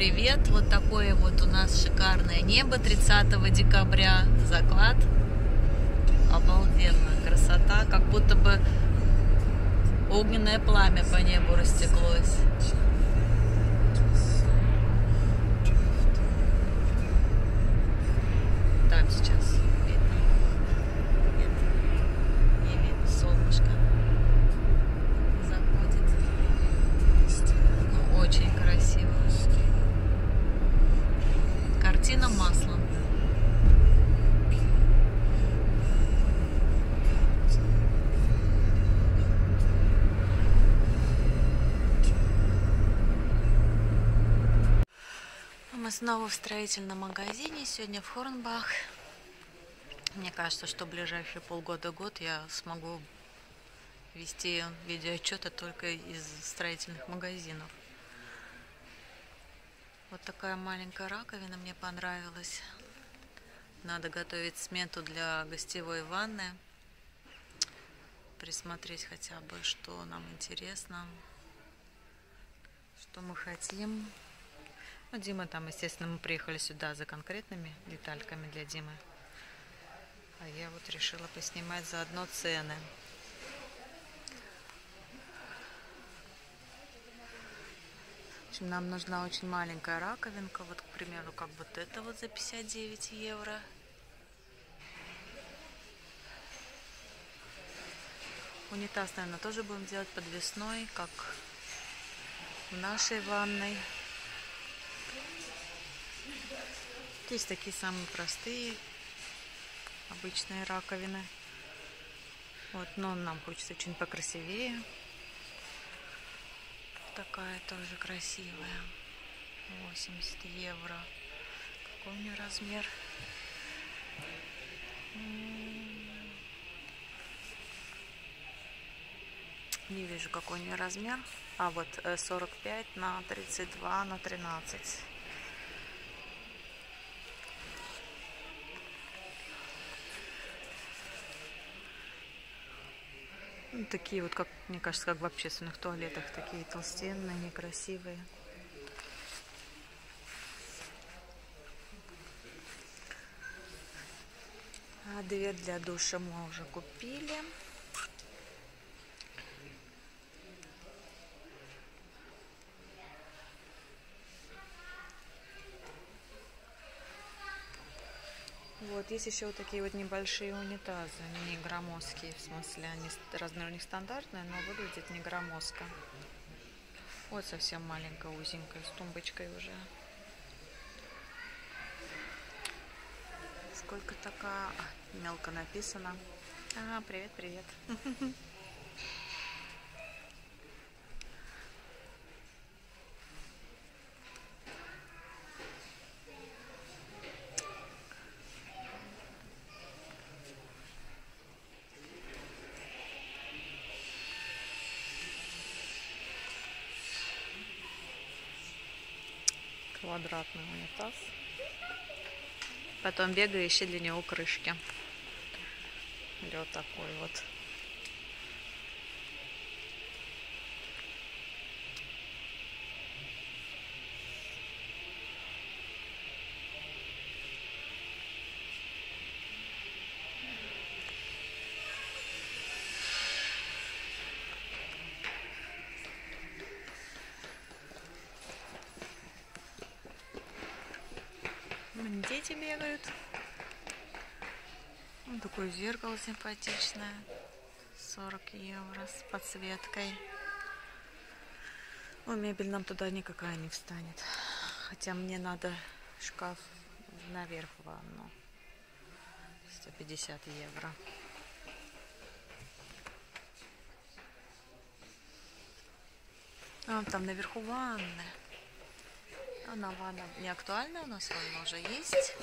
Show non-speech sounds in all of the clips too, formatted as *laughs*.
привет! Вот такое вот у нас шикарное небо 30 декабря. Заклад. Обалденно. Красота. Как будто бы огненное пламя по небу растеклось. Так, сейчас видно. Нет, не видно. Солнышко заходит. Ну, очень красиво. Картина маслом. Мы снова в строительном магазине. Сегодня в Хорнбах. Мне кажется, что ближайшие полгода-год я смогу вести видеоотчеты только из строительных магазинов. Вот такая маленькая раковина мне понравилась. Надо готовить смету для гостевой ванны. Присмотреть хотя бы, что нам интересно, что мы хотим. Ну, Дима там, естественно, мы приехали сюда за конкретными детальками для Димы. А я вот решила поснимать заодно цены. В нам нужна очень маленькая раковинка. Вот, к примеру, как вот это вот за 59 евро. Унитаз, наверное, тоже будем делать подвесной, как в нашей ванной. Есть такие самые простые, обычные раковины. Вот, но нам хочется что-нибудь покрасивее. Такая тоже красивая. 80 евро. Какой у нее размер? Не вижу, какой у нее размер. А вот 45 на 32 на 13. Такие вот, как мне кажется, как в общественных туалетах, такие толстенные, некрасивые. А дверь для душа мы уже купили. Вот, есть еще вот такие вот небольшие унитазы, не громоздкие, в смысле, они размер у них стандартный, но выглядит не громоздко. Вот совсем маленькая, узенькая, с тумбочкой уже. Сколько такая? А, мелко написано. А, привет, привет. *laughs* квадратный унитаз. Потом бегаю, ищи для него крышки. Или вот такой вот. Вот такое зеркало симпатичное. 40 евро с подсветкой. Ну, мебель нам туда никакая не встанет. Хотя мне надо шкаф наверх в ванну. 150 евро. А, там наверху ванны. Она ванна не актуальна, у нас ванна уже есть.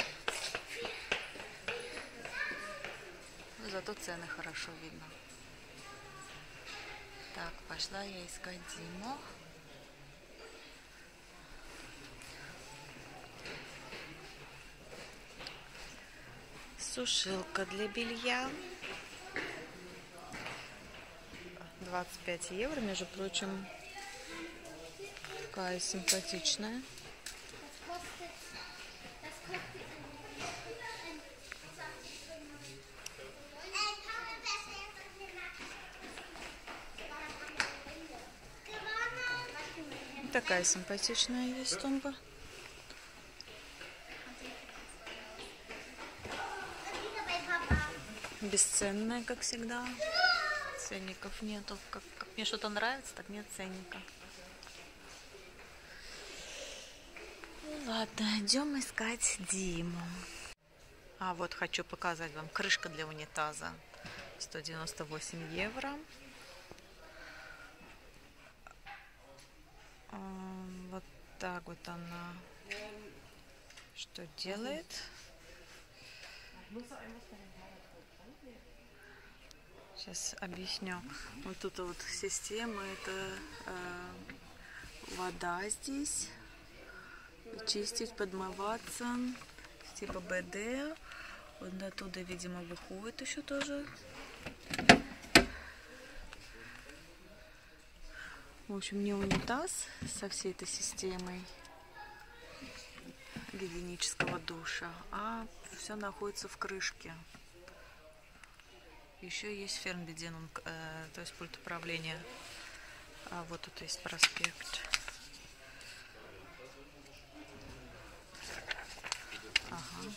Зато цены хорошо видно. Так, пошла я искать Диму. Сушилка для белья. 25 евро, между прочим, такая симпатичная. Такая симпатичная есть тумба. Бесценная, как всегда. Ценников нету. Как, как мне что-то нравится, так нет ценника. Ну ладно, идем искать Диму. А вот хочу показать вам крышка для унитаза. 198 евро. Вот так вот она что делает. Сейчас объясню. Вот тут вот система, это э, вода здесь. Чистить, подмываться. Типа БД. Вот оттуда, видимо, выходит еще тоже. В общем, не унитаз со всей этой системой гигиенического душа, а все находится в крышке. Еще есть фернбединунг, э, то есть пульт управления. А вот тут есть проспект. Ага.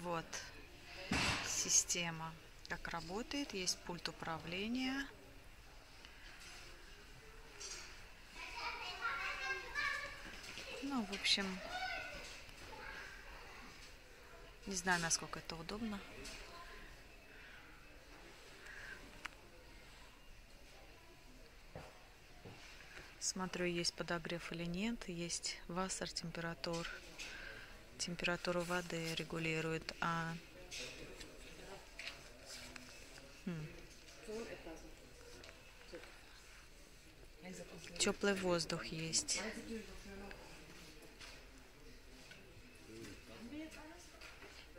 Вот система, как работает. Есть пульт управления. Ну, в общем, не знаю, насколько это удобно. Смотрю, есть подогрев или нет. Есть вассер температур. Температуру воды регулирует. А хм. Теплый воздух есть.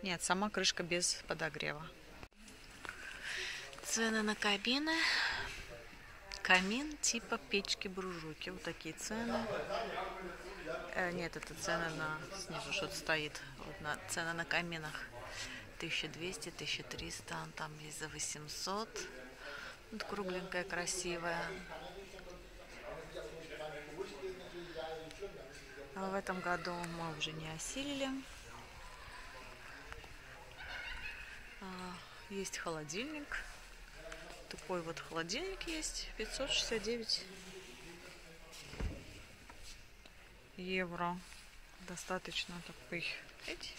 Нет, сама крышка без подогрева. Цены на кабины. Камин типа печки-буржуйки. Вот такие цены. Э, нет, это цены на... Снизу что-то стоит. Вот на, цены на каминах. 1200, 1300. Там есть за 800. Вот кругленькая, красивая. А в этом году мы уже не осилили. А, есть холодильник. Такой вот холодильник есть. 569 евро. Достаточно такой. Эти.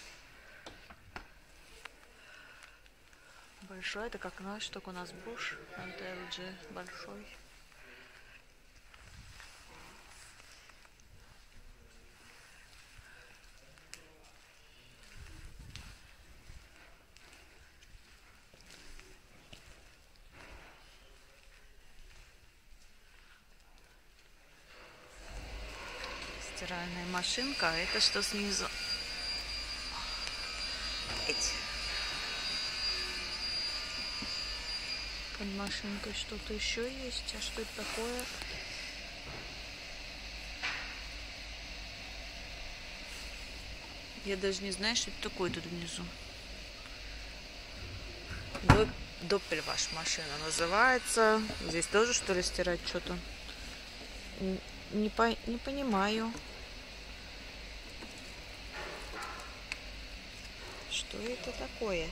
Большой. Это как наш, только у нас Буш. Это LG большой. Машинка. А это что снизу? Эти. Под машинкой что-то еще есть. А что это такое? Я даже не знаю, что это такое тут внизу. Доппельваш машина называется. Здесь тоже что ли стирать что-то? Не, по, не понимаю. Что это такое?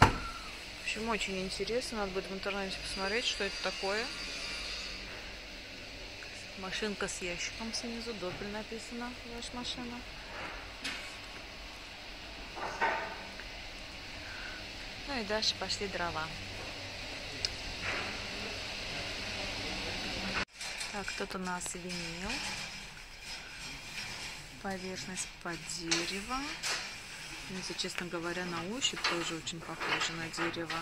В общем, очень интересно. Надо будет в интернете посмотреть, что это такое. Машинка с ящиком снизу. Допель написано. Ваша машина. Ну и дальше пошли дрова. Так, у нас винил поверхность под дерево. Если честно говоря, на ощупь тоже очень похоже на дерево.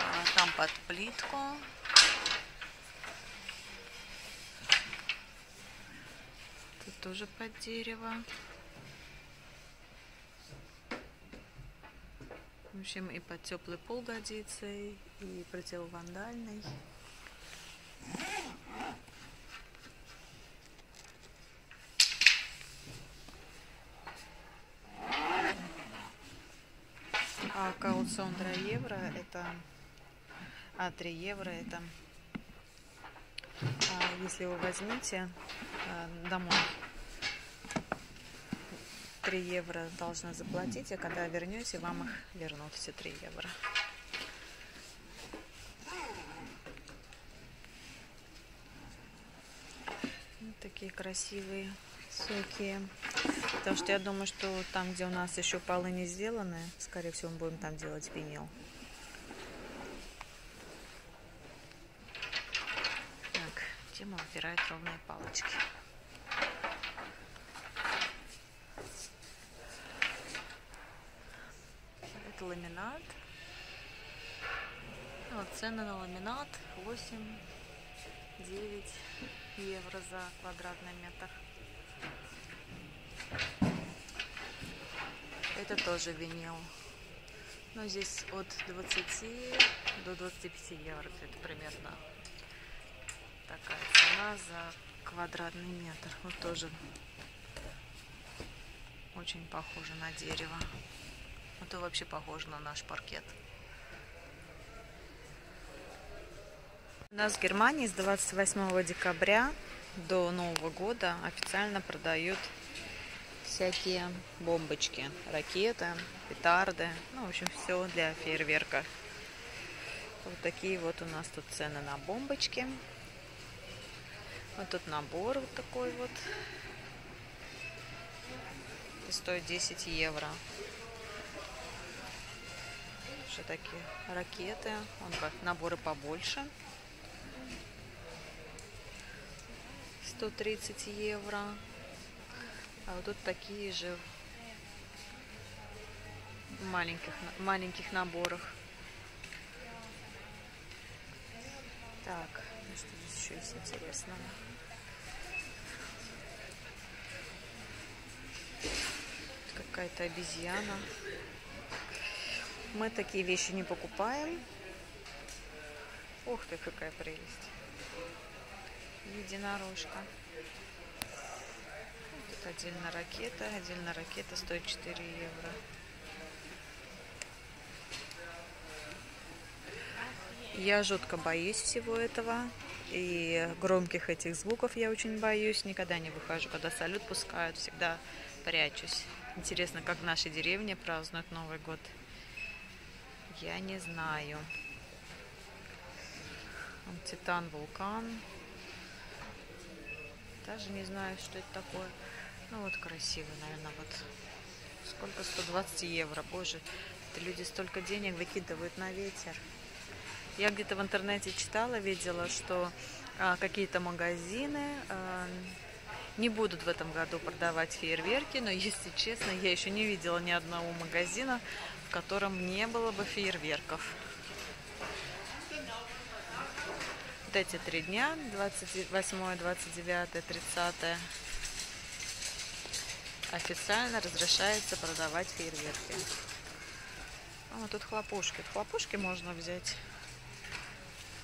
А, там под плитку. Тут тоже под дерево. В общем, и под теплый пол годится, и противовандальный. А 3 евро это... А 3 евро это если вы возьмете э, домой, 3 евро должны заплатить, а когда вернете, вам их вернут все 3 евро. Вот такие красивые соки. Потому что я думаю, что там, где у нас еще полы не сделаны, скорее всего, мы будем там делать винил. Так, Тима выбирает ровные палочки. Это ламинат. Вот цены на ламинат 8 9 евро за квадратный метр. Это тоже винил. Но здесь от 20 до 25 евро. Это примерно такая цена за квадратный метр. Вот тоже очень похоже на дерево. Это вообще похоже на наш паркет. У нас в Германии с 28 декабря до Нового года официально продают всякие бомбочки, ракеты, петарды, ну, в общем, все для фейерверка. Вот такие вот у нас тут цены на бомбочки. Вот тут набор вот такой вот. И стоит 10 евро. Что такие ракеты. Он как наборы побольше. 130 евро. А вот тут такие же в маленьких, маленьких наборах. Так, ну что здесь еще есть интересного? Какая-то обезьяна. Мы такие вещи не покупаем. Ух ты, какая прелесть единорожка. Тут отдельно ракета. Отдельно ракета стоит 4 евро. Я жутко боюсь всего этого. И громких этих звуков я очень боюсь. Никогда не выхожу, когда салют пускают. Всегда прячусь. Интересно, как в нашей деревне празднуют Новый год. Я не знаю. Титан вулкан. Даже не знаю, что это такое. Ну вот красивый, наверное, вот. Сколько? 120 евро. Боже, это люди столько денег выкидывают на ветер. Я где-то в интернете читала, видела, что а, какие-то магазины а, не будут в этом году продавать фейерверки, но, *laughs* если честно, я еще не видела ни одного магазина, в котором не было бы фейерверков. Вот эти три дня, 28, 29, 30, официально разрешается продавать фейерверки. А тут хлопушки. Хлопушки можно взять,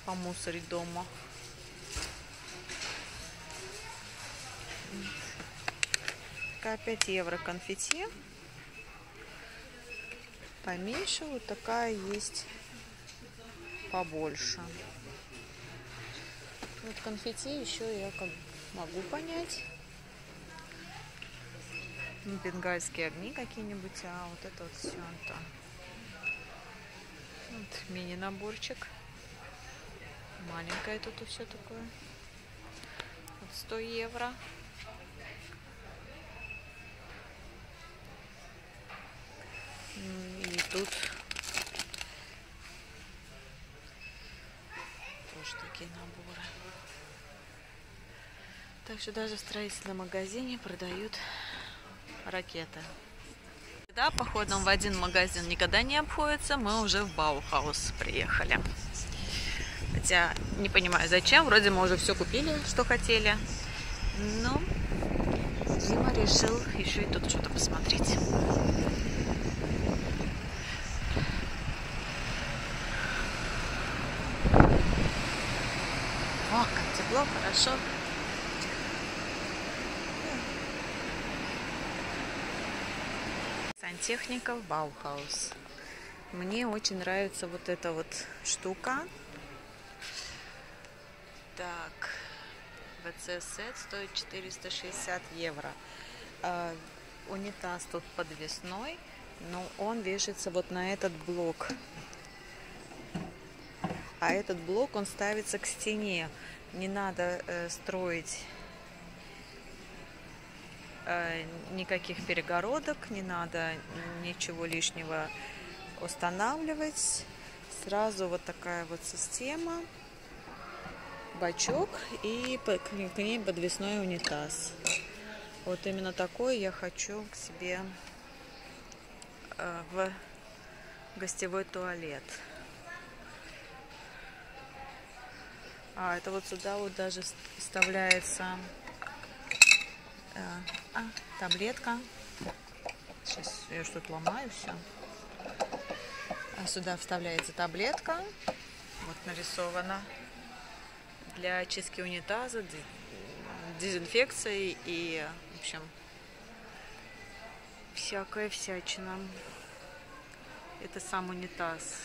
помусорить дома. Такая 5 евро конфетти. Поменьше. Вот такая есть побольше. Вот конфетти еще я как могу понять. Ну, бенгальские огни какие-нибудь, а вот это вот все то. Вот мини-наборчик. Маленькое тут все такое. Вот 100 евро. И тут тоже такие наборы. Так что даже в строительном магазине продают ракеты. Да, поход нам в один магазин никогда не обходится. Мы уже в Баухаус приехали. Хотя не понимаю зачем. Вроде мы уже все купили, что хотели. Но Дима решил еще и тут что-то посмотреть. О, как тепло, хорошо. Сантехника в Bauhaus. Мне очень нравится вот эта вот штука. Так, WC set стоит 460 евро. А, унитаз тут подвесной, но он вешается вот на этот блок. А этот блок, он ставится к стене. Не надо э, строить никаких перегородок, не надо ничего лишнего устанавливать. Сразу вот такая вот система. Бачок и к ней подвесной унитаз. Вот именно такой я хочу к себе э, в гостевой туалет. А, это вот сюда вот даже вставляется э, а, таблетка. Сейчас я что-то ломаю все. А сюда вставляется таблетка. Вот нарисована. Для очистки унитаза, дезинфекции и, в общем, всякая всячина. Это сам унитаз.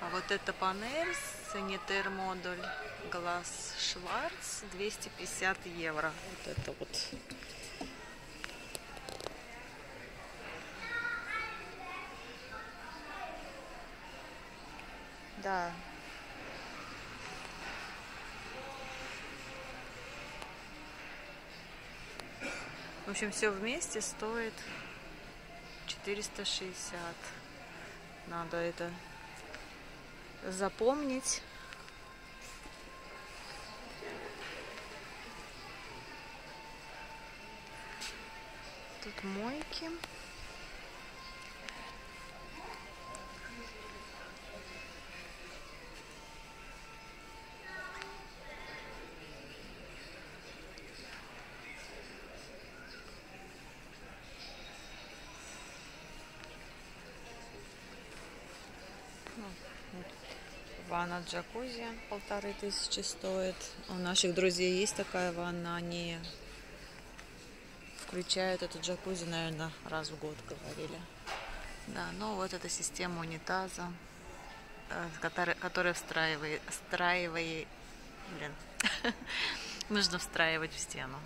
А вот эта панель, санитер модуль глаз Шварц, 250 евро. Вот это вот. Да, В общем, все вместе стоит 460. Надо это запомнить. Тут мойки. Джакузи полторы тысячи стоит. У наших друзей есть такая ванна, они включают эту джакузи, наверное, раз в год, говорили. Да, ну вот эта система унитаза, э, которая, которая встраивает, встраивает, блин, *laughs* нужно встраивать в стену.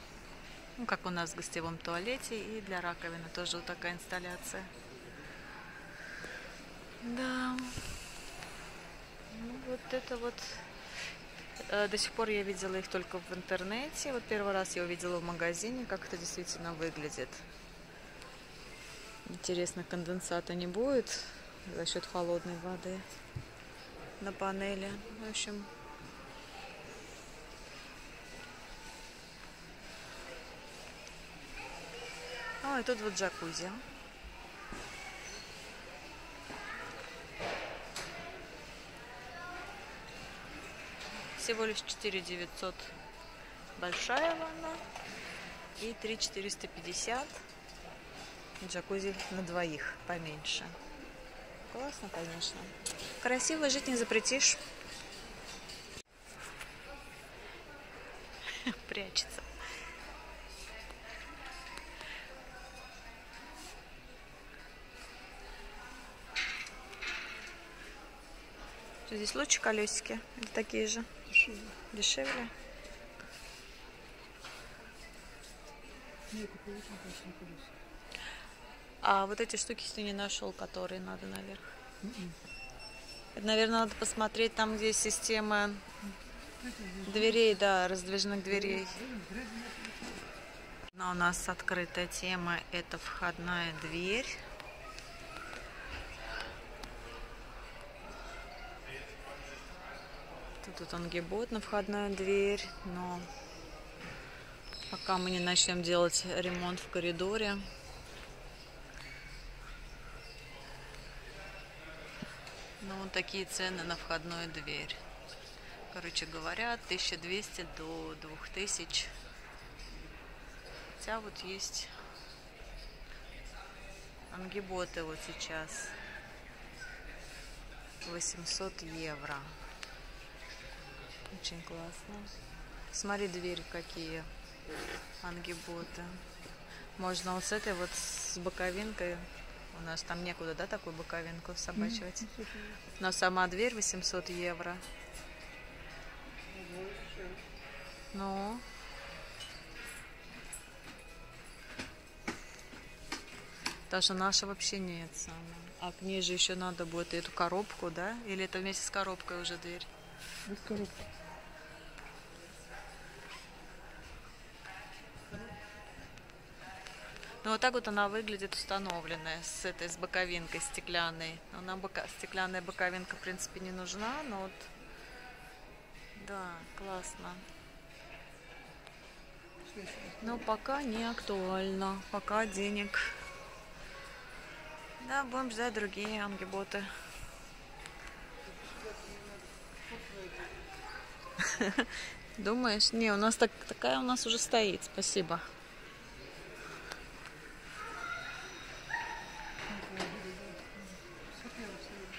Ну, как у нас в гостевом туалете и для раковины тоже вот такая инсталляция. Да. Ну, вот это вот э, до сих пор я видела их только в интернете. Вот первый раз я увидела в магазине, как это действительно выглядит. Интересно, конденсата не будет за счет холодной воды на панели. В общем, а, и тут вот джакузи. Всего лишь 4 900 большая ванна и 3 450 джакузи на двоих поменьше. Классно, конечно. Красиво жить не запретишь. *laughs* Прячется. Здесь лучше колесики или такие же? Дешевле. А вот эти штуки ты не нашел, которые надо наверх? Это, наверное, надо посмотреть там, где система дверей, да, раздвижных дверей. Но у нас открытая тема – это входная дверь. Тут ангибот на входную дверь, но пока мы не начнем делать ремонт в коридоре, ну вот такие цены на входную дверь. Короче говоря, 1200 до 2000. Хотя вот есть ангиботы вот сейчас 800 евро. Очень классно. Смотри, двери какие. Ангиботы. Можно вот с этой вот с боковинкой У нас там некуда, да, такую боковинку собачивать. Но сама дверь 800 евро. Ну, Даже наша вообще нет самая. А к ней же еще надо будет эту коробку, да? Или это вместе с коробкой уже дверь? Без коробки. Ну вот так вот она выглядит установленная с этой с боковинкой стеклянной. Она бока... стеклянная боковинка в принципе не нужна, но вот да, классно. Но пока не актуально, пока денег. Да, будем ждать другие ангиботы. *laughs* Думаешь? Не, у нас так, такая у нас уже стоит. Спасибо.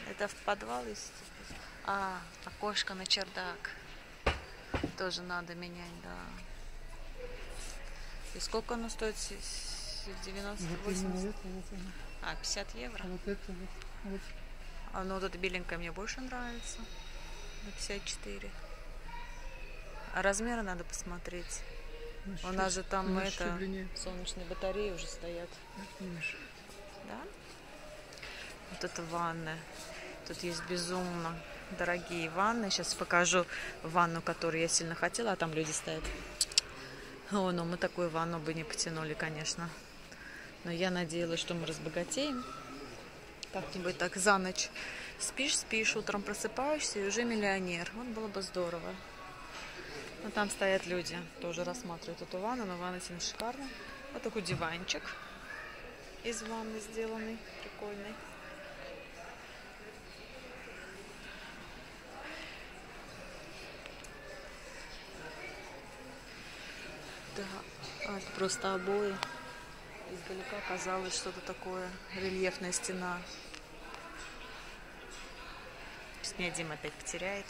Это в подвал есть? А, окошко на чердак. Тоже надо менять, да. И сколько оно стоит? С- с- 90, Вот 80? именно это, вот оно. А, 50 евро? А вот это вот. вот. А ну вот эта беленькая мне больше нравится. На 54. А размеры надо посмотреть. Ну, У нас же там ну, это солнечные батареи уже стоят. Мешает. Да? Вот это ванны. Тут есть безумно дорогие ванны. Сейчас покажу ванну, которую я сильно хотела, а там люди стоят. О, ну мы такую ванну бы не потянули, конечно. Но я надеялась, что мы разбогатеем. Как-нибудь так за ночь. Спишь, спишь, утром просыпаешься и уже миллионер. Вот было бы здорово. Но там стоят люди, тоже рассматривают эту ванну, но ванна сильно шикарная. Вот такой диванчик из ванны сделанный, прикольный. Да, а, это просто обои. Издалека казалось что-то такое, рельефная стена. Сейчас меня Дима опять потеряет.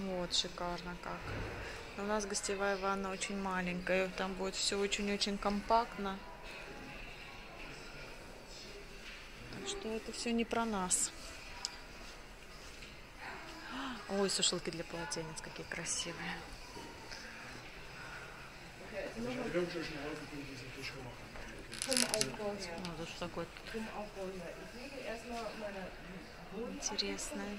Вот, шикарно как. У нас гостевая ванна очень маленькая, там будет все очень-очень компактно. Так что это все не про нас. Ой, сушилки для полотенец какие красивые. Ну, что такое интересное.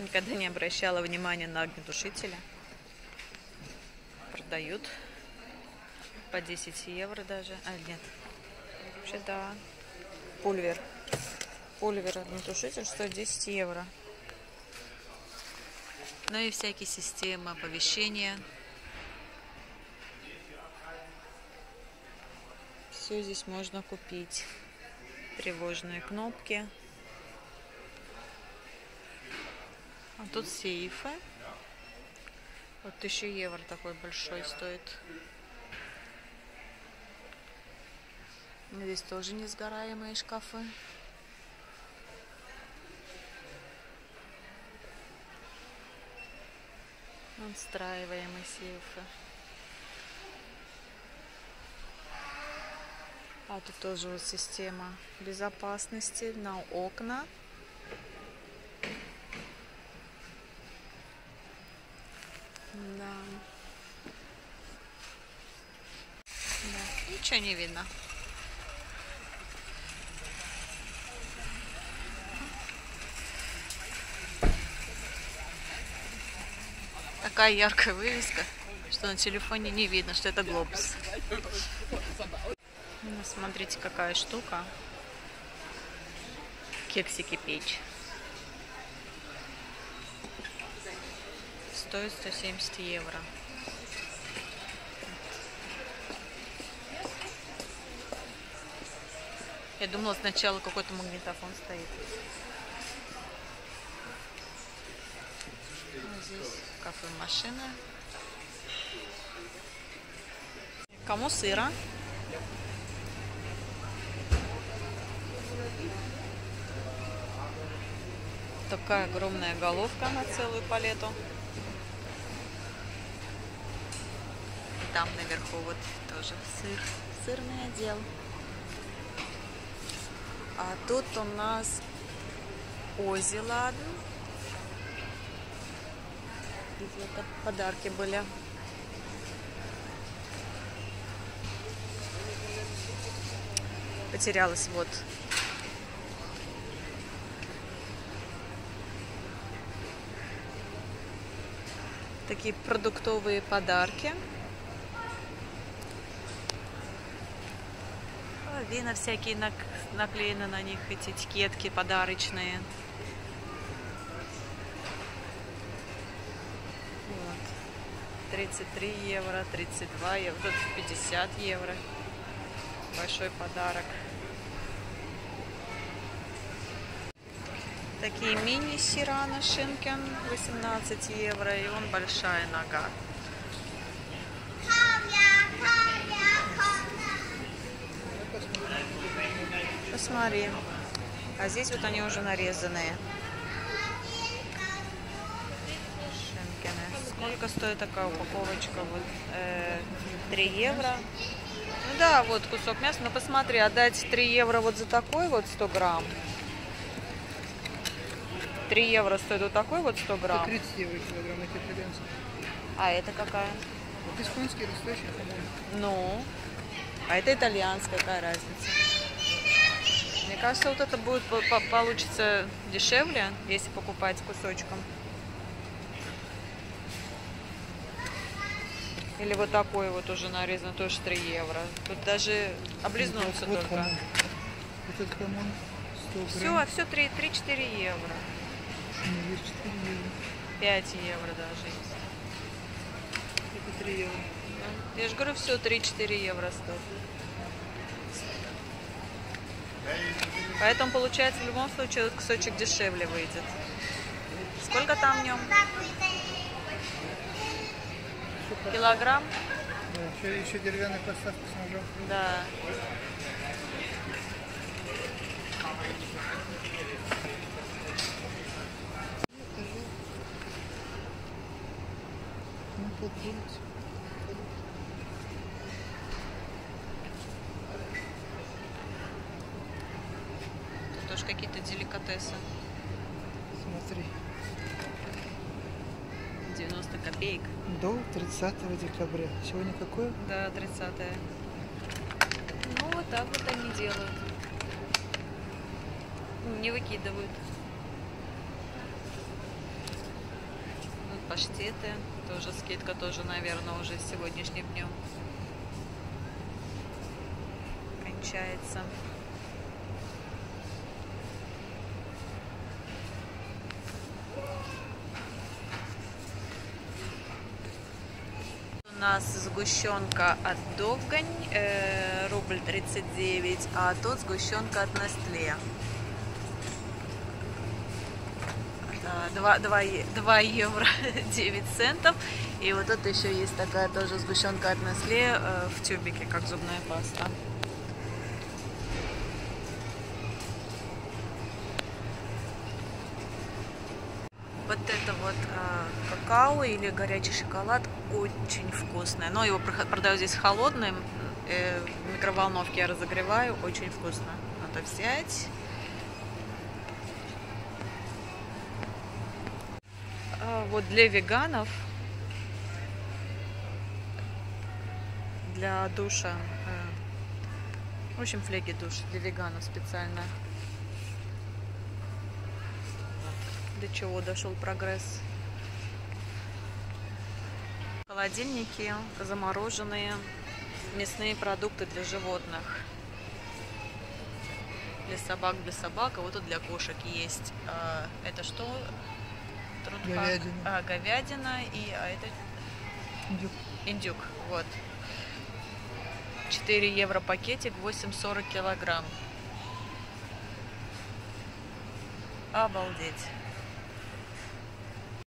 Никогда не обращала внимания на огнетушители. Продают по 10 евро даже. А, нет. Вообще, да. Пульвер. Пульвер огнетушитель стоит 10 евро. Ну и всякие системы оповещения. Все здесь можно купить. Тревожные кнопки. А тут сейфы. Вот 1000 евро такой большой стоит. Здесь тоже несгораемые шкафы. Встраиваемые сейфы. А тут тоже вот система безопасности на окна. Да. Да. Ничего не видно. Такая яркая вывеска, что на телефоне не видно, что это глобус. Ну, смотрите, какая штука. Кексики печь. Стоит 170 евро. Я думала сначала какой-то магнитофон стоит. кафе машина. Кому сыра? Такая огромная головка на целую палету. И там наверху вот тоже сыр, сырный отдел. А тут у нас Ози. Где-то подарки были. Потерялась вот. Такие продуктовые подарки. А, Вина всякие нак- наклеены на них, эти этикетки подарочные. Вот. 33 евро, 32 евро, тут 50 евро. Большой подарок. Такие мини Сирана Шинкен 18 евро, и он большая нога. Посмотри. А здесь вот они уже нарезанные. Сколько стоит такая упаковочка? Вот, э, 3 евро. Ну да, вот кусок мяса. Но посмотри, отдать 3 евро вот за такой вот 100 грамм. 3 евро стоит вот такой вот 100 По грамм. 30 евро килограмм, это итальянский. А это какая? Вот испанский растущий, по-моему. Ну, а это итальянская, какая разница? Мне кажется, вот это будет по- по- получится дешевле, если покупать кусочком. Или вот такой вот уже нарезан, тоже 3 евро. Тут даже облизнуться вот только. хамон. Вот этот хамон 100 Все, грамм. все 3-4 евро. Ну, есть 4 евро. 5 евро даже есть. Это 3 евро. Ну, Я же говорю, все 3-4 евро стоит. Поэтому получается в любом случае кусочек дешевле выйдет. Сколько там в нем? Килограмм? Да, еще, еще деревянная подставка с ножом. Да. Ну. Тут тоже какие-то деликатесы. Смотри. 90 копеек. До 30 декабря. Сегодня какое? Да, 30 Ну, вот так вот они делают. Не выкидывают. Вот паштеты. Тоже скидка тоже, наверное, уже с сегодняшним днем кончается. У нас сгущенка от Довгань, э, рубль 39, а тут сгущенка от Nestle. Да, 2, 2, 2 евро *laughs* 9 центов. И вот тут еще есть такая тоже сгущенка от Nestle э, в тюбике, как зубная паста. Вот это вот э, какао или горячий шоколад очень вкусное. Но его продают здесь холодным. э, в микроволновке я разогреваю. Очень вкусно. Надо взять. А, вот для веганов, для душа, э, в общем, флеги душ для веганов специально. До чего дошел прогресс. Холодильники замороженные мясные продукты для животных. Для собак, для собак, а вот тут для кошек есть. А, Это что? Трудхак. Говядина. А, говядина и а это Индюк. индюк. Вот. 4 евро пакетик, 8,40 килограмм. Обалдеть.